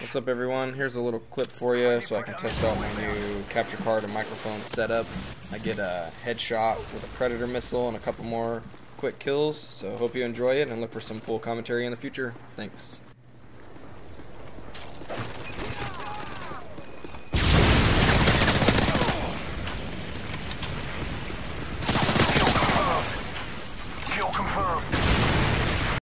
What's up everyone? Here's a little clip for you so I can test out my new capture card and microphone setup. I get a headshot with a Predator missile and a couple more quick kills, so hope you enjoy it and look for some full commentary in the future. Thanks.